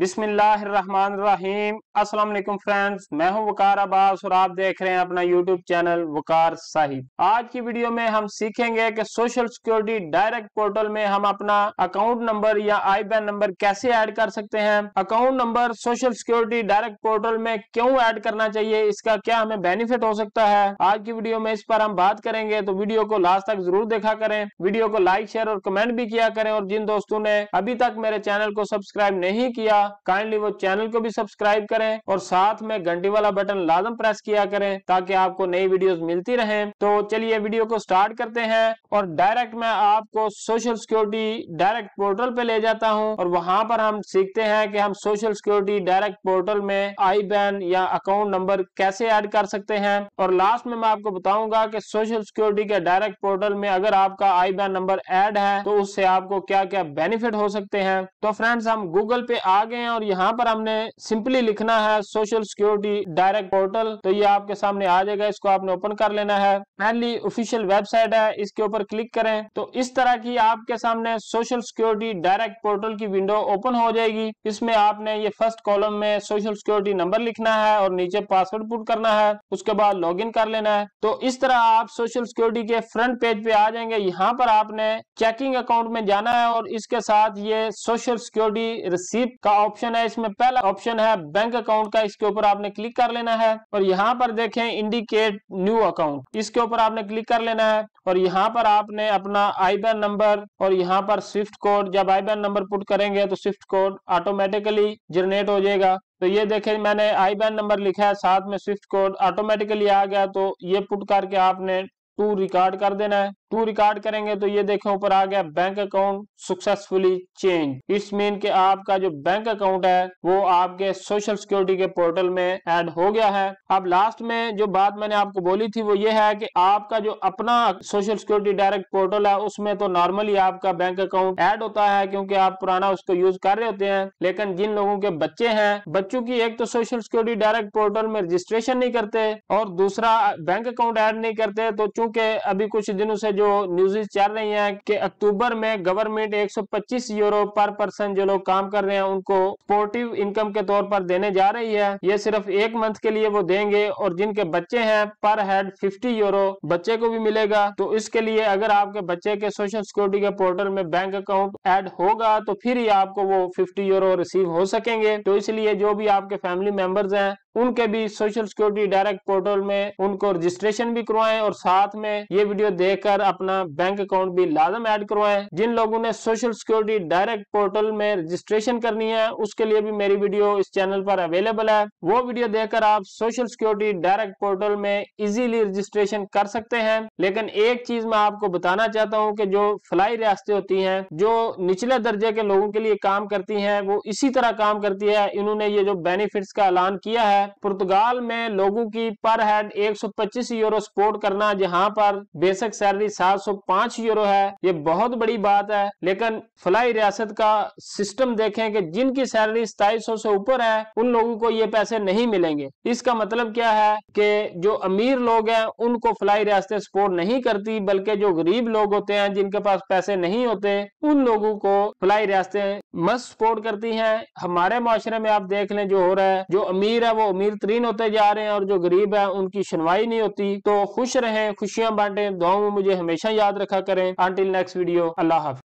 बिस्मिल्लाहिर्रहमानिर्रहीम। अस्सलाम वालेकुम फ्रेंड्स, मैं हूँ वकार अब्बास और आप देख रहे हैं अपना यूट्यूब चैनल वकार साहिब। आज की वीडियो में हम सीखेंगे कि सोशल सिक्योरिटी डायरेक्ट पोर्टल में हम अपना अकाउंट नंबर या आई बैन नंबर कैसे ऐड कर सकते हैं, account number social security direct portal में क्यों ऐड करना चाहिए, इसका क्या हमें बेनिफिट हो सकता है। आज की वीडियो में इस पर हम बात करेंगे तो वीडियो को लास्ट तक ज़रूर देखा करें, वीडियो को लाइक, शेयर और कमेंट भी किया करें, और जिन दोस्तों ने अभी तक मेरे चैनल को सब्सक्राइब नहीं किया काइंडली वो चैनल को भी सब्सक्राइब करें और साथ में घंटी वाला बटन लाजम प्रेस किया करें ताकि आपको नई वीडियोस मिलती रहे। तो चलिए वीडियो को स्टार्ट करते हैं और डायरेक्ट मैं आपको सोशल सिक्योरिटी डायरेक्ट पोर्टल पे ले जाता हूँ और वहाँ पर हम सीखते हैं कि हम सोशल सिक्योरिटी डायरेक्ट पोर्टल में आई बैन या अकाउंट नंबर कैसे ऐड कर सकते हैं। और लास्ट में मैं आपको बताऊँगा कि सोशल सिक्योरिटी के डायरेक्ट पोर्टल में अगर आपका आई बैन नंबर ऐड है तो उससे आपको क्या क्या बेनिफिट हो सकते हैं। तो फ्रेंड्स हम गूगल पे आ गए हैं और यहाँ पर हमने सिंपली लिखना है सोशल सिक्योरिटी डायरेक्ट पोर्टल तो ये आपके सामने आ जाएगा, इसको आपने ओपन कर लेना है। पहली ऑफिशियल वेबसाइट है, इसके ऊपर क्लिक करें। तो इस तरह की आपके सामने सोशल सिक्योरिटी डायरेक्ट पोर्टल की विंडो ओपन हो जाएगी। इसमें आपने ये फ़र्स्ट कॉलम में सोशल सिक्योरिटी नंबर लिखना है और नीचे पासवर्ड पुट करना है। उसके बाद लॉग कर लेना है। तो इस तरह आप सोशल सिक्योरिटी के फ्रंट पेज पे आ जाएँगे। यहाँ पर आपने चेकिंग अकाउंट में जाना है और इसके साथ ये सोशल सिक्योरिटी रिसीप्ट का ऑप्शन है इसमें पहला ऑप्शन है बैंक अकाउंट का, इसके ऊपर आपने क्लिक कर लेना है। और यहाँ पर देखें इंडिकेट न्यू अकाउंट, इसके ऊपर आपने क्लिक कर लेना है। और यहाँ पर आपने अपना आई नंबर और यहाँ पर स्विफ्ट कोड, जब आई नंबर पुट करेंगे तो स्विफ्ट कोड ऑटोमेटिकली जनरेट हो जाएगा। तो ये देखें मैंने आई नंबर लिखा है, साथ में स्विफ्ट कोड ऑटोमेटिकली आ गया तो ये पुट करके आपने टू रिकॉर्ड कर देना है। टू रिकॉर्ड करेंगे तो ये देखें ऊपर आ गया बैंक अकाउंट सक्सेसफुली चेंज इस मीन के आपका जो बैंक अकाउंट है, वो आपके सोशल सिक्योरिटी के पोर्टल में ऐड हो गया है। अब लास्ट में जो बात मैंने आपको बोली थी, वो ये है कि आपका जो अपना सोशल सिक्योरिटी डायरेक्ट पोर्टल है, उसमें तो नॉर्मली आपका बैंक अकाउंट ऐड होता है, क्योंकि आप पुराना उसको यूज़ कर रहे होते हैं। लेकिन जिन लोगों के बच्चे हैं, बच्चों की एक तो सोशल सिक्योरिटी डायरेक्ट पोर्टल में रजिस्ट्रेशन नहीं करते, और दूसरा, बैंक अकाउंट ऐड नहीं करते तो चूँकि अभी कुछ दिनों से जो न्यूज़ चल रही है कि अक्टूबर में गवर्नमेंट 125 यूरो पर पर्सन जो लोग काम कर रहे हैं, उनको स्पोर्टिव इनकम के तौर पर देने जा रही है। ये सिर्फ़ एक मंथ के लिए वो देंगे और जिनके बच्चे हैं पर हेड 50 यूरो बच्चे को भी मिलेगा। तो इसके लिए अगर आपके बच्चे के सोशल सिक्योरिटी के पोर्टल में बैंक अकाउंट एड होगा तो फिर ही आपको वो फिफ्टी यूरो रिसीव हो सकेंगे। तो इसलिए जो भी आपके फैमिली मेंबर्स हैं, उनके भी सोशल सिक्योरिटी डायरेक्ट पोर्टल में उनको रजिस्ट्रेशन भी करवाएँ और साथ में ये वीडियो देखकर अपना बैंक अकाउंट भी लाजम ऐड करवाएँ जिन लोगों ने सोशल सिक्योरिटी डायरेक्ट पोर्टल में रजिस्ट्रेशन करनी है, उसके लिए भी मेरी वीडियो इस चैनल पर अवेलेबल है। वो वीडियो देखकर आप सोशल सिक्योरिटी डायरेक्ट पोर्टल में इजीली रजिस्ट्रेशन कर सकते हैं। लेकिन एक चीज़ मैं आपको बताना चाहता हूँ की जो फ्लाई रियासतें होती है, जो निचले दर्जे के लोगों के लिए काम करती है, वो इसी तरह काम करती है। इन्होंने ये जो बेनिफिट का ऐलान किया है, पुर्तगाल में लोगों की पर हेड 125 यूरो सपोर्ट करना, जहाँ पर बेसिक सैलरी 705 यूरो है। ये बहुत बड़ी बात है। लेकिन फलाई रियासत का सिस्टम देखें कि जिनकी सैलरी सताईस से ऊपर है, उन लोगों को ये पैसे नहीं मिलेंगे। इसका मतलब क्या है कि जो अमीर लोग हैं, उनको फलाई रियासतें सपोर्ट नहीं करती, बल्कि जो गरीब लोग होते हैं, जिनके पास पैसे नहीं होते, उन लोगों को फलाई रियासतें मस्त सपोर्ट करती हैं। हमारे माशरे में आप देख लें जो हो रहा है, जो अमीर है, वो अमीर तरीन होते जा रहे हैं, और जो गरीब है, उनकी सुनवाई नहीं होती। तो खुश रहें, खुशियाँ बांटें, दुआओं में मुझे हमेशा याद रखा करें। अंटिल नेक्स्ट वीडियो अल्लाह हाफिज।